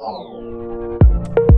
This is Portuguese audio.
Oh.